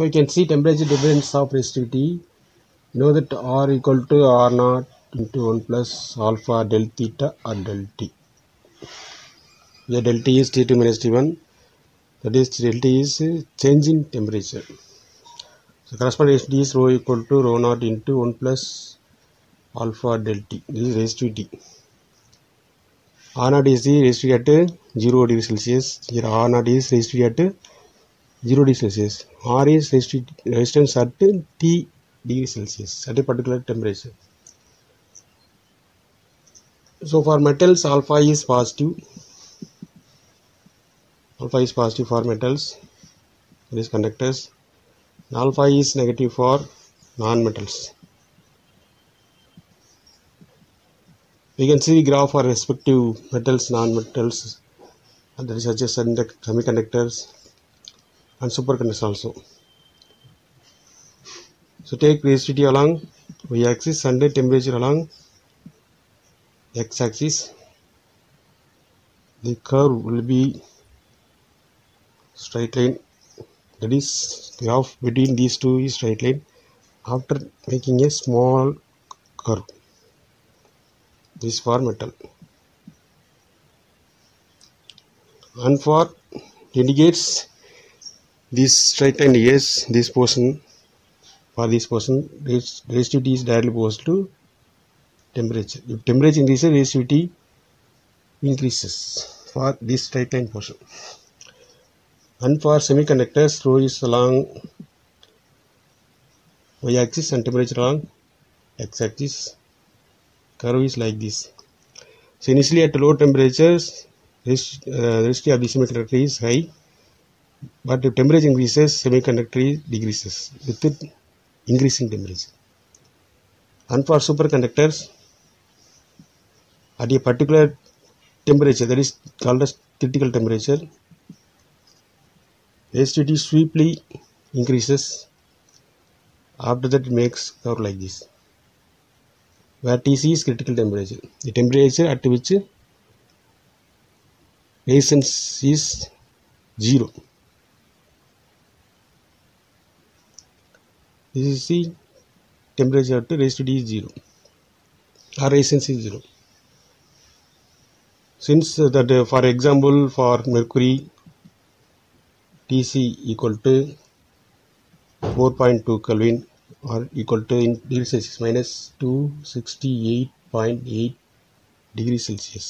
So we can see temperature difference of resistivity. Know that R equal to R naught into 1 plus alpha del theta or del T. Here del T is T2 minus T1. That is del T is change in temperature. So corresponding resistivity is rho equal to rho naught into 1 plus alpha del T. This is resistivity. R naught is the resistivity at 0 degree Celsius. Here R naught is resistivity at 0 degree Celsius. R is resist- resistance at T degree Celsius at a particular temperature. So for metals, alpha is positive. Alpha is positive for metals, that is conductors. Alpha is negative for non-metals. We can see the graph for respective metals, non-metals, and that is such as semiconductors and superconductors also. So take resistivity along y-axis and temperature along x-axis. The curve will be straight line. That is graph between these two is straight line. After making a small curve. This for metal. And for indicates this straight line yes this portion for this portion res- resistivity is directly opposed to temperature. If temperature increases resistivity increases for this straight line portion. And for semiconductors rho is along y axis and temperature along x axis curve is like this. So initially at low temperatures resist- uh, resistivity of the semiconductor is high but if temperature increases semiconductor decreases. With it increasing temperature. And for superconductors at a particular temperature that is called as critical temperature resistivity sweeply increases. After that it makes curve like this. Where Tc is critical temperature. The temperature at which resistance is zero this is the temperature at resistivity is zero or resistance is zero since uh, that uh, for example for mercury tc equal to 4.2 kelvin or equal to in degrees celsius minus 268.8 degrees celsius